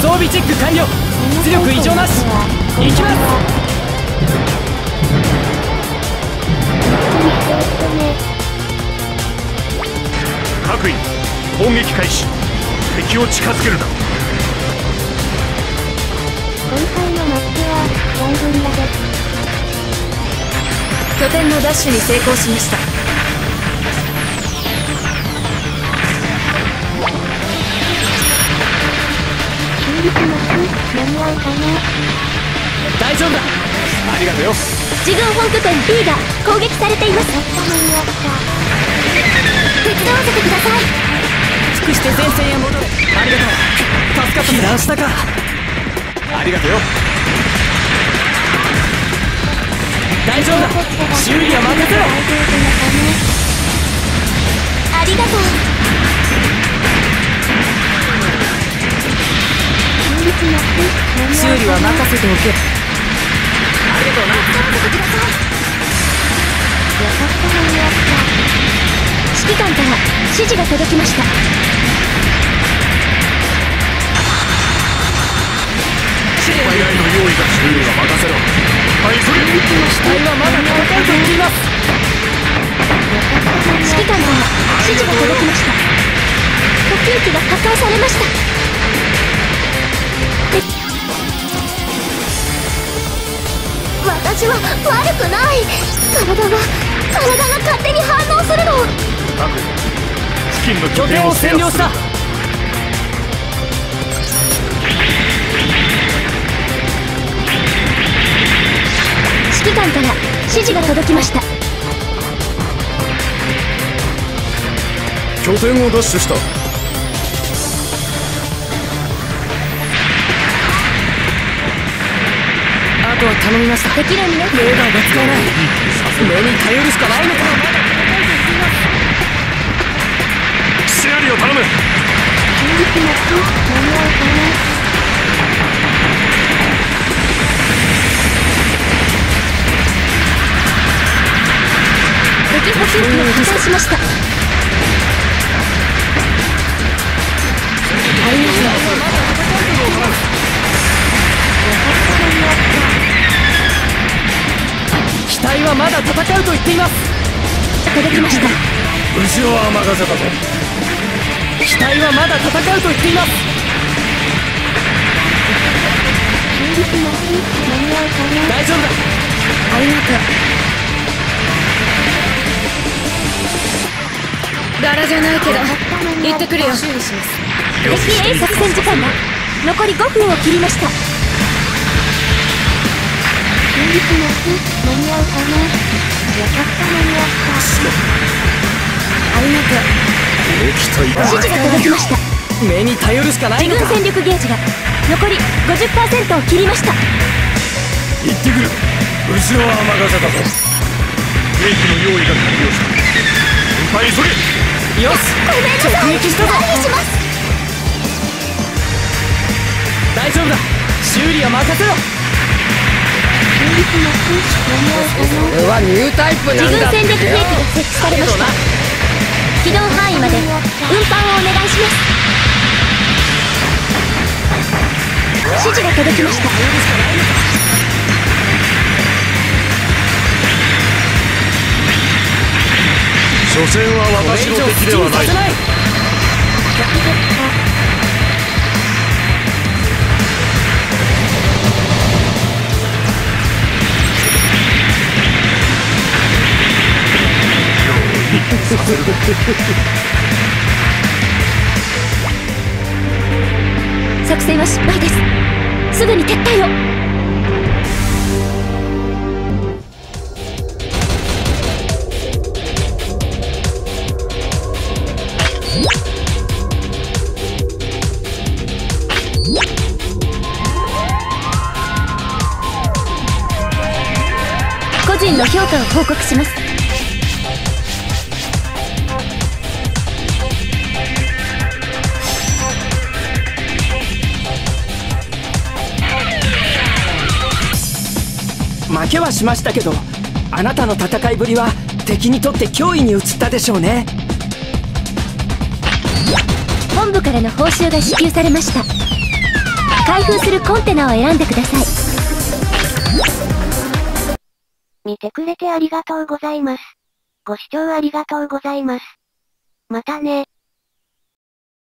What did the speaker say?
装備チェック完了。出力異常なし。行きます。各員攻撃開始。敵を近づけるな。今回のマップは大分だです拠点のダッシュに成功しました間に合うかな大丈夫だ。ありがとうよ。自軍本拠点 B が攻撃されています。やった間に合った手伝わせてください。服して前線へ戻れありがとう。助かった。被弾したか。ありがとうよ。大丈夫だ。修理は任せろ。ありがとう修理は任せておけ。ありがとうな。手伝わせてくださいやった間に合った。指揮官から指示が届きました。失敗外の用意が修理は任せろ。はいそれ機体はまだ戦うと言っています。指揮官から指示が届きました。呼吸器が破壊されました私は悪くない。体が体が勝手に反応するの。各員付近の拠拠点を占領した指揮官から指示が届きました。拠点を奪取したあとは頼みました。敵の皆さん。レーダーが使えない目に頼るしかないのか。シェアリを頼む。新日マップ間に合うかな敵補給機が破壊しました戦うと言っています。届きました後ろは任せたぞ機体はまだ戦うと言っています大丈夫。だありがとう柄じゃないけど行ってくるよ修理します敵 A 作戦時間が残り5分を切りました新日マップ間に合うかなよかった間に合ったありがとう機体だ指示が届きました目に頼るしかないのか自軍戦力ゲージが残り50%を切りました行ってくる後ろは任せたぞ兵器の用意が完了した先輩急げよしごめんなさい直撃したぞ何にします大丈夫だ修理は任せろ新日マップ間に合うかな俺はニュータイプ自軍戦略兵器が設置されました。起動範囲まで運搬をお願いします。指示が届きました。所詮は私の敵ではない作戦は失敗です。すぐに撤退を。個人の評価を報告します。けはしましたけどあなたの戦いぶりは敵にとって脅威に移ったでしょうね本部からの報酬が支給されました開封するコンテナを選んでください見てくれてありがとうございます。ご視聴ありがとうございます。またね。